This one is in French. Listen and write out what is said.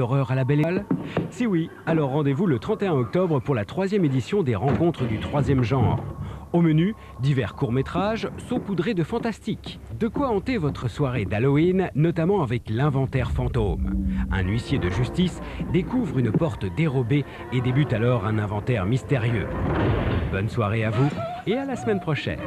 L'horreur à la belle école? Si oui, alors rendez-vous le 31 octobre pour la troisième édition des rencontres du troisième genre. Au menu, divers courts-métrages saupoudrés de fantastique. De quoi hanter votre soirée d'Halloween, notamment avec l'inventaire fantôme? Un huissier de justice découvre une porte dérobée et débute alors un inventaire mystérieux. Bonne soirée à vous et à la semaine prochaine.